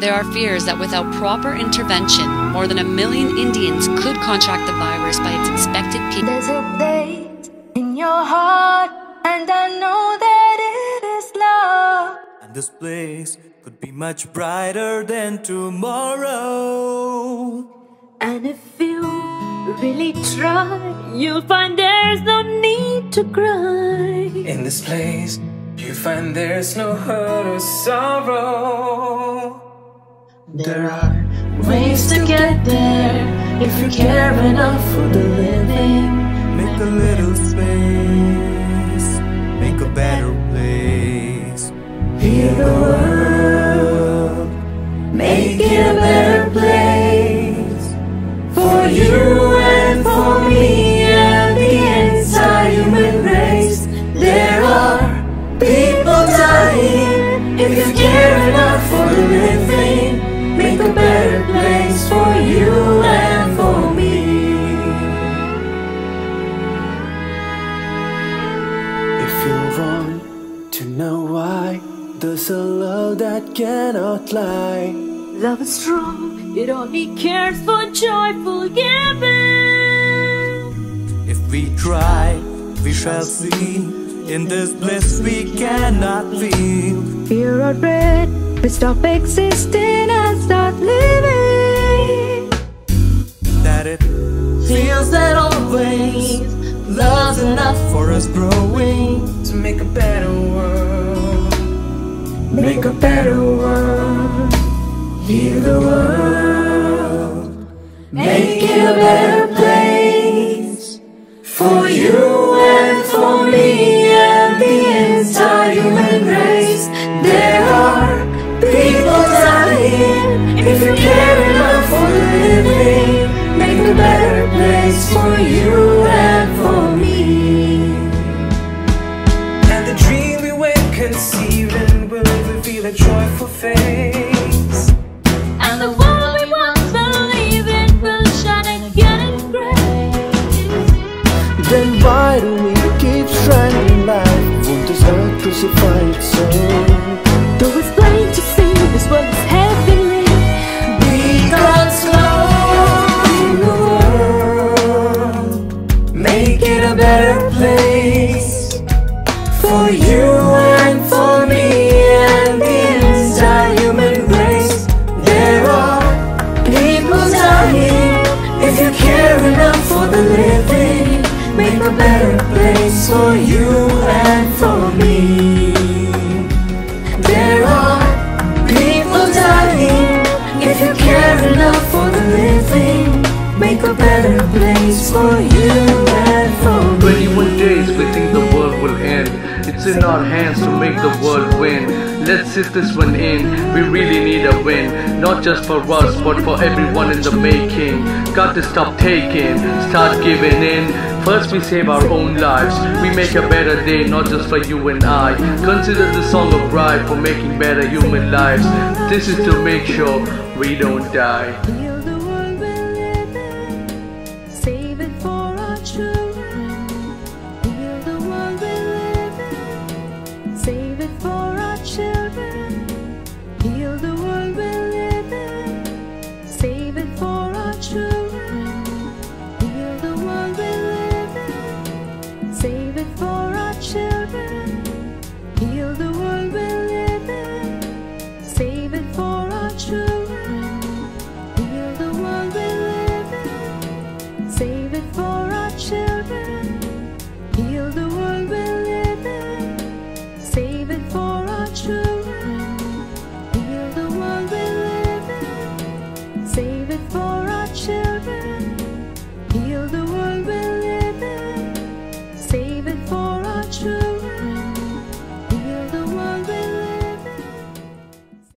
There are fears that without proper intervention, more than a million Indians could contract the virus by its expected peak. There's a place in your heart, and I know that it is love. And this place could be much brighter than tomorrow. And if you really try, you'll find there's no need to cry. In this place, you find there's no hurt or sorrow. There are ways to get there if you care enough for the living. Make a little space, make a better place. Heal the world, make it a better place for you and for me and the entire human race. There are people there's a love that cannot lie. Love is strong, it only cares for joyful giving. If we try, we shall see. In this bliss we cannot feel. Fear or dread, we stop existing and start living. That it Feels that always love's enough for us growing. A better world, heal the world, make it a better place for you and for me and the entire human race. There are people dying if you care enough for the living. Make a better place for you a joyful face. And the world we once believed in will shine again in grace. Then why do we keep strangling life? Won't this earth crucify itself? Though it's plain to see this world is heavenly, be God's love in the world. Make it a better place for you enough for the living. Make a better place for you and for me. There are people dying if you care enough for the living. Make a better place for you in our hands to make the world win. Let's sit this one in. We really need a win. Not just for us, but for everyone in the making. Got to stop taking, start giving in. First we save our own lives. We make a better day, not just for you and I. Consider the song of pride for making better human lives. This is to make sure we don't die.